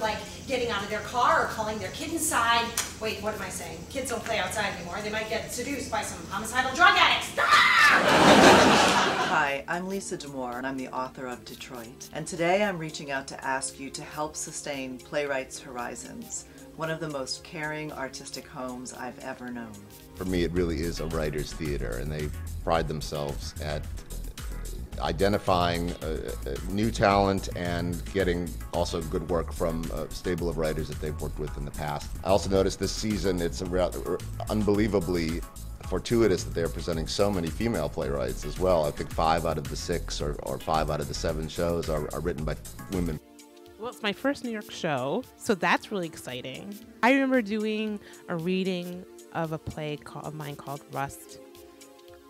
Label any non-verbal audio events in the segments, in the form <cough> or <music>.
like getting out of their car or calling their kid inside. Wait, what am I saying? Kids don't play outside anymore. They might get seduced by some homicidal drug addicts. Ah! Hi, I'm Lisa D'Amour, and I'm the author of Detroit. And today I'm reaching out to ask you to help sustain Playwrights Horizons, one of the most caring artistic homes I've ever known. For me, it really is a writer's theater, and they pride themselves at identifying uh, uh, new talent and getting also good work from a stable of writers that they've worked with in the past. I also noticed this season it's unbelievably fortuitous that they're presenting so many female playwrights as well. I think five out of the six or, or five out of the seven shows are, are written by women. Well, it's my first New York show, so that's really exciting. I remember doing a reading of a play of mine called Rust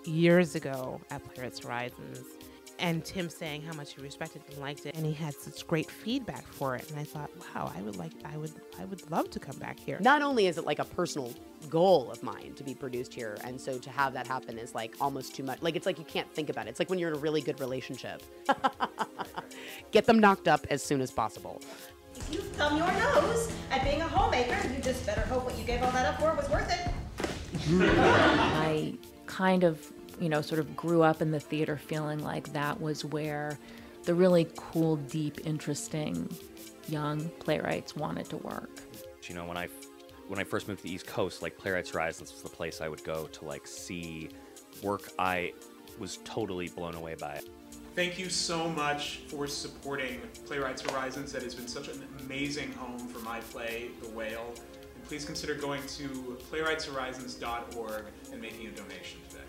years ago at Playwrights Horizons and Tim saying how much he respected and liked it, and he had such great feedback for it. And I thought, wow, I would like, I would, I would love to come back here. Not only is it like a personal goal of mine to be produced here, and so to have that happen is like almost too much. Like it's like you can't think about it. It's like when you're in a really good relationship. <laughs> Get them knocked up as soon as possible. If you thumb your nose at being a homemaker, you just better hope what you gave all that up for was worth it. <laughs> I kind of you know, sort of grew up in the theater feeling like that was where the really cool, deep, interesting young playwrights wanted to work. You know, when I when I first moved to the East Coast, like Playwrights Horizons was the place I would go to like see work I was totally blown away by. It. Thank you so much for supporting Playwrights Horizons. That has been such an amazing home for my play, The Whale. And please consider going to playwrightshorizons.org and making a donation today.